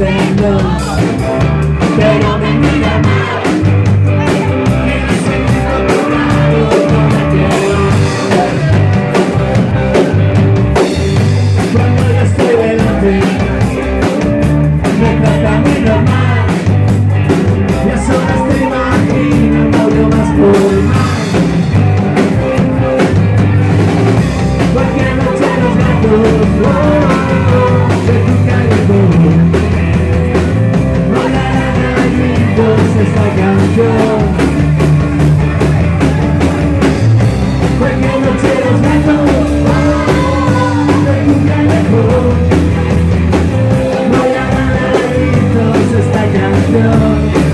eterno Pero me mira mal Yeah.